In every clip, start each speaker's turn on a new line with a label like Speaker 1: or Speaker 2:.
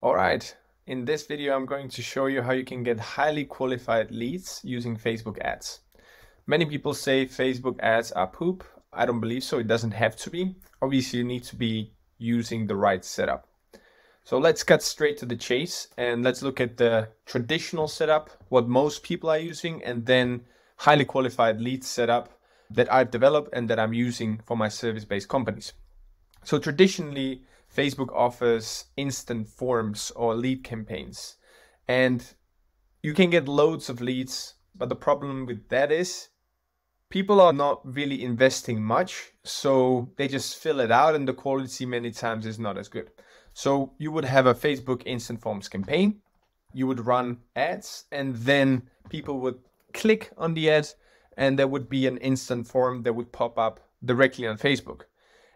Speaker 1: All right, in this video, I'm going to show you how you can get highly qualified leads using Facebook ads. Many people say Facebook ads are poop. I don't believe so. It doesn't have to be. Obviously, you need to be using the right setup. So let's cut straight to the chase and let's look at the traditional setup, what most people are using, and then highly qualified lead setup that I've developed and that I'm using for my service-based companies. So traditionally, Facebook offers instant forms or lead campaigns. And you can get loads of leads, but the problem with that is people are not really investing much. So they just fill it out, and the quality many times is not as good. So you would have a Facebook instant forms campaign, you would run ads, and then people would click on the ad, and there would be an instant form that would pop up directly on Facebook.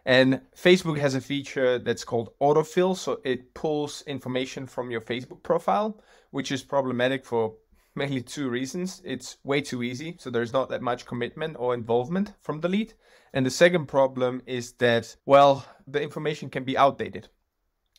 Speaker 1: And Facebook has a feature that's called autofill. So it pulls information from your Facebook profile, which is problematic for mainly two reasons. It's way too easy. So there's not that much commitment or involvement from the lead. And the second problem is that, well, the information can be outdated.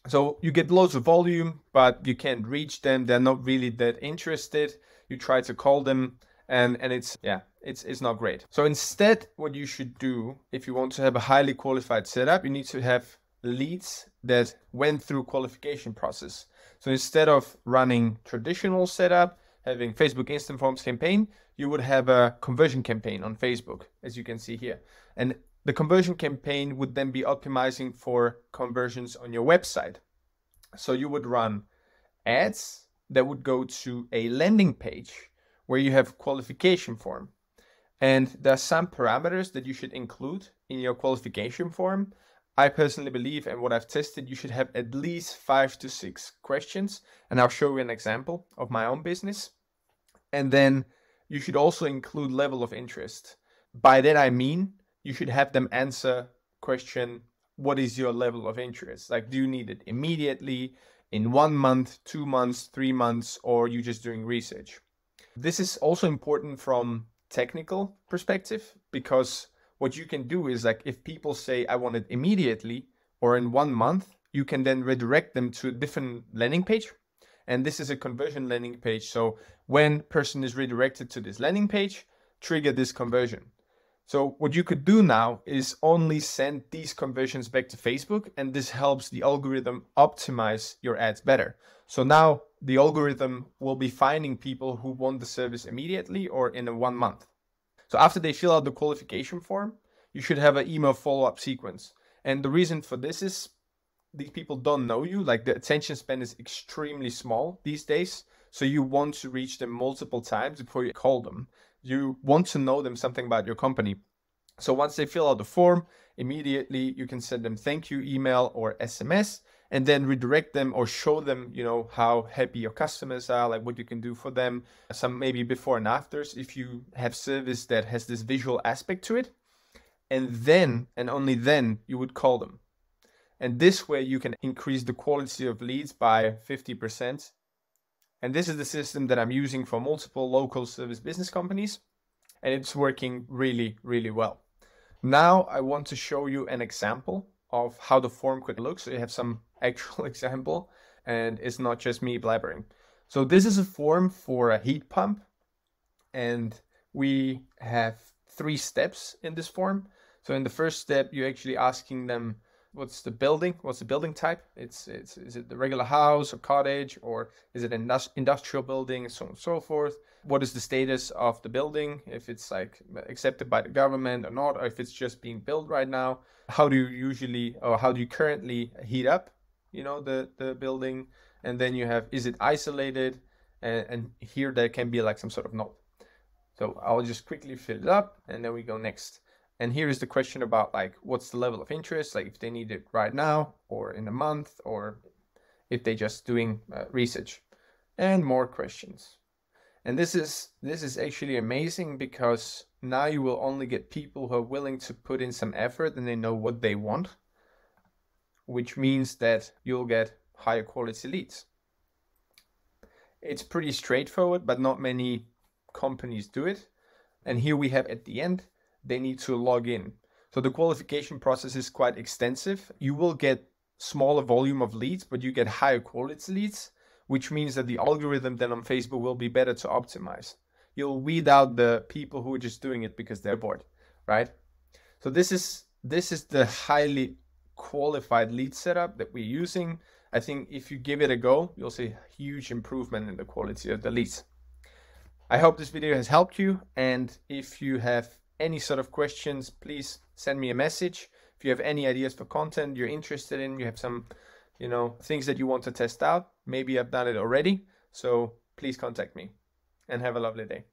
Speaker 1: So you get loads of volume, but you can't reach them. They're not really that interested. You try to call them and and it's yeah it's it's not great. So instead what you should do if you want to have a highly qualified setup you need to have leads that went through qualification process. So instead of running traditional setup having facebook instant forms campaign you would have a conversion campaign on facebook as you can see here. And the conversion campaign would then be optimizing for conversions on your website. So you would run ads that would go to a landing page where you have qualification form. And there are some parameters that you should include in your qualification form. I personally believe, and what I've tested, you should have at least five to six questions. And I'll show you an example of my own business. And then you should also include level of interest. By that I mean you should have them answer question what is your level of interest? Like, do you need it immediately, in one month, two months, three months, or you just doing research? This is also important from technical perspective because what you can do is like if people say I want it immediately or in one month, you can then redirect them to a different landing page. And this is a conversion landing page. So when person is redirected to this landing page, trigger this conversion. So what you could do now is only send these conversions back to Facebook and this helps the algorithm optimize your ads better. So now the algorithm will be finding people who want the service immediately or in one month. So after they fill out the qualification form, you should have an email follow-up sequence. And the reason for this is these people don't know you, like the attention span is extremely small these days. So you want to reach them multiple times before you call them. You want to know them something about your company. So once they fill out the form, immediately you can send them thank you email or SMS and then redirect them or show them, you know, how happy your customers are, like what you can do for them, some maybe before and afters if you have service that has this visual aspect to it. And then, and only then, you would call them. And this way you can increase the quality of leads by 50%. And this is the system that I'm using for multiple local service business companies. And it's working really, really well. Now I want to show you an example of how the form could look. So you have some actual example and it's not just me blabbering. So this is a form for a heat pump and we have three steps in this form. So in the first step, you're actually asking them what's the building, what's the building type? It's, it's is it the regular house or cottage or is it an industrial building, so on and so forth. What is the status of the building, if it's like accepted by the government or not, or if it's just being built right now? How do you usually or how do you currently heat up you know the the building and then you have is it isolated and, and here there can be like some sort of note so i'll just quickly fill it up and then we go next and here is the question about like what's the level of interest like if they need it right now or in a month or if they just doing uh, research and more questions and this is this is actually amazing because now you will only get people who are willing to put in some effort and they know what they want which means that you'll get higher quality leads. It's pretty straightforward, but not many companies do it. And here we have at the end, they need to log in. So the qualification process is quite extensive. You will get smaller volume of leads, but you get higher quality leads, which means that the algorithm then on Facebook will be better to optimize. You'll weed out the people who are just doing it because they're bored, right? So this is this is the highly qualified lead setup that we're using. I think if you give it a go, you'll see huge improvement in the quality of the leads. I hope this video has helped you. And if you have any sort of questions, please send me a message. If you have any ideas for content you're interested in, you have some, you know, things that you want to test out, maybe I've done it already. So please contact me and have a lovely day.